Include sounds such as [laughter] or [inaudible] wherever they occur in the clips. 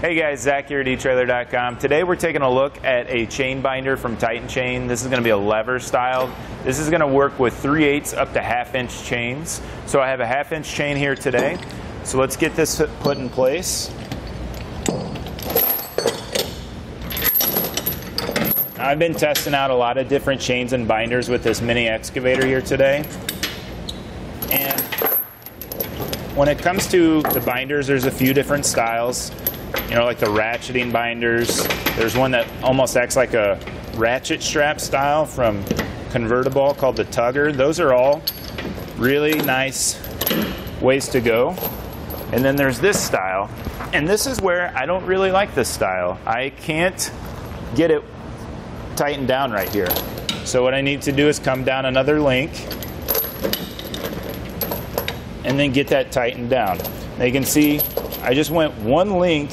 Hey guys, Zach here at eTrailer.com. Today we're taking a look at a chain binder from Titan Chain. This is going to be a lever style. This is going to work with 3 eighths up to half inch chains. So I have a half inch chain here today. So let's get this put in place. I've been testing out a lot of different chains and binders with this mini excavator here today. And when it comes to the binders, there's a few different styles. You know, like the ratcheting binders. There's one that almost acts like a ratchet strap style from Convert-A-Ball called the Tugger. Those are all really nice ways to go. And then there's this style. And this is where I don't really like this style. I can't get it tightened down right here. So what I need to do is come down another link and then get that tightened down. Now you can see I just went one link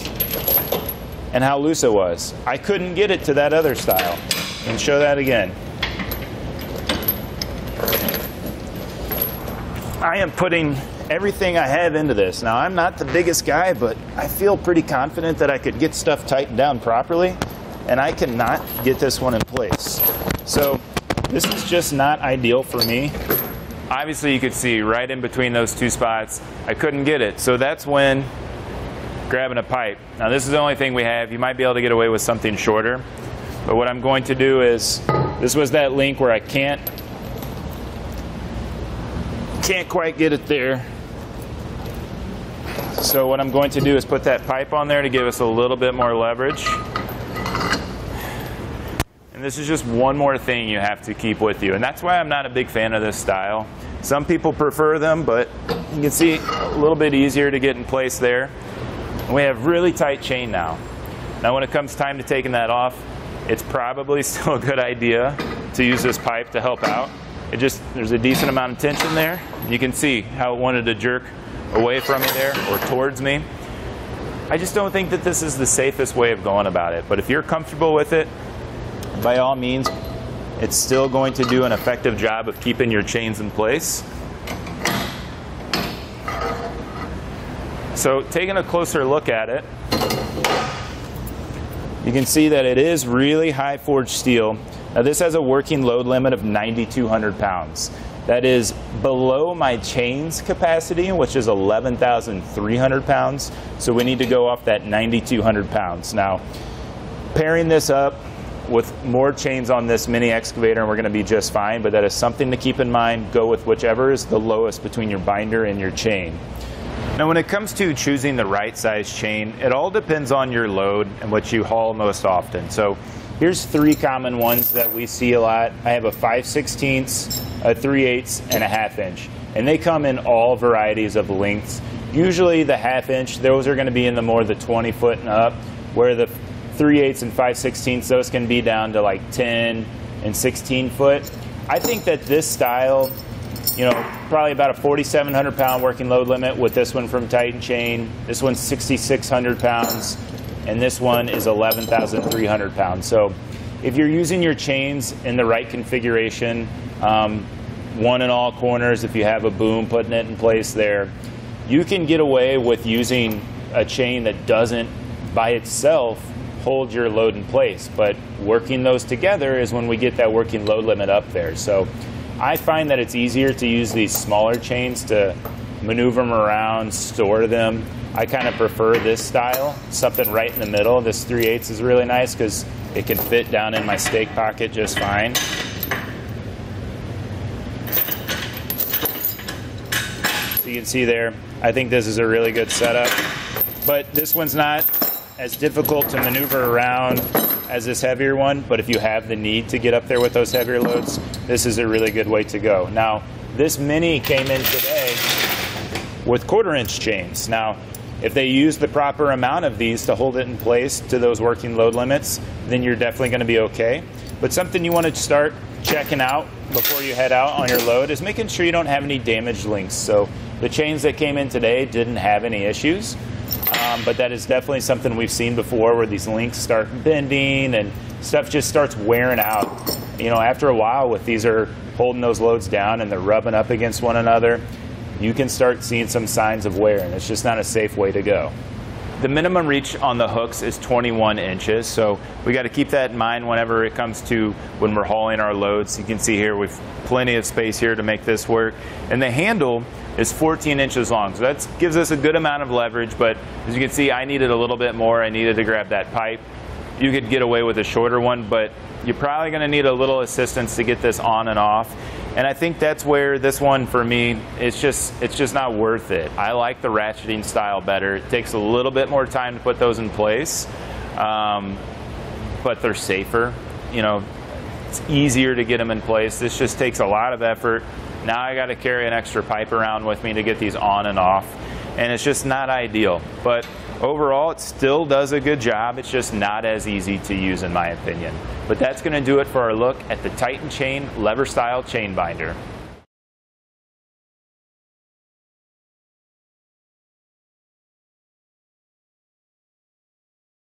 and how loose it was. I couldn't get it to that other style. And show that again. I am putting everything I have into this. Now I'm not the biggest guy, but I feel pretty confident that I could get stuff tightened down properly and I cannot get this one in place. So this is just not ideal for me. Obviously you could see right in between those two spots, I couldn't get it. So that's when grabbing a pipe. Now this is the only thing we have. You might be able to get away with something shorter. But what I'm going to do is, this was that link where I can't, can't quite get it there. So what I'm going to do is put that pipe on there to give us a little bit more leverage. And this is just one more thing you have to keep with you. And that's why I'm not a big fan of this style. Some people prefer them, but you can see a little bit easier to get in place there. And we have really tight chain now. Now when it comes time to taking that off, it's probably [laughs] still a good idea to use this pipe to help out. It just, there's a decent amount of tension there. You can see how it wanted to jerk away from me there or towards me. I just don't think that this is the safest way of going about it. But if you're comfortable with it, by all means, it's still going to do an effective job of keeping your chains in place. So taking a closer look at it, you can see that it is really high forged steel. Now this has a working load limit of 9,200 pounds. That is below my chains capacity, which is 11,300 pounds. So we need to go off that 9,200 pounds. Now, pairing this up with more chains on this mini excavator and we're going to be just fine, but that is something to keep in mind. Go with whichever is the lowest between your binder and your chain. Now when it comes to choosing the right size chain, it all depends on your load and what you haul most often. So here's three common ones that we see a lot. I have a 5 16 a 3 8 and a half inch. And they come in all varieties of lengths. Usually the half inch, those are going to be in the more the 20 foot and up, where the 3 8 and 5 16 those can be down to like 10 and 16 foot. I think that this style, you know, probably about a 4,700 pound working load limit with this one from Titan Chain. This one's 6,600 pounds, and this one is 11,300 pounds. So if you're using your chains in the right configuration, um, one in all corners, if you have a boom, putting it in place there, you can get away with using a chain that doesn't by itself hold your load in place. But working those together is when we get that working load limit up there. So I find that it's easier to use these smaller chains to maneuver them around, store them. I kind of prefer this style, something right in the middle. This 3 8 is really nice because it can fit down in my stake pocket just fine. So you can see there, I think this is a really good setup. But this one's not as difficult to maneuver around as this heavier one, but if you have the need to get up there with those heavier loads, this is a really good way to go. Now, this Mini came in today with quarter inch chains. Now, if they use the proper amount of these to hold it in place to those working load limits, then you're definitely going to be okay. But something you want to start checking out before you head out on your load is making sure you don't have any damaged links. So the chains that came in today didn't have any issues. Um, but that is definitely something we've seen before where these links start bending and stuff just starts wearing out. You know, after a while, with these are holding those loads down and they're rubbing up against one another, you can start seeing some signs of wear, and it's just not a safe way to go. the minimum reach on the hooks is 21 inches, so we got to keep that in mind whenever it comes to when we're hauling our loads. You can see here we've plenty of space here to make this work. And the handle is 14 inches long, so that gives us a good amount of leverage, but as you can see, I needed a little bit more. I needed to grab that pipe. You could get away with a shorter one, but you're probably going to need a little assistance to get this on and off. And I think that's where this one for me, it's just it's just not worth it. I like the ratcheting style better. It takes a little bit more time to put those in place, um, but they're safer. You know, it's easier to get them in place. This just takes a lot of effort. Now I got to carry an extra pipe around with me to get these on and off, and it's just not ideal. But overall, it still does a good job. It's just not as easy to use in my opinion. But that's going to do it for our look at the Titan Chain lever style chain binder.